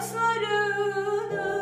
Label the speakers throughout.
Speaker 1: Saçlarını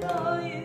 Speaker 1: though you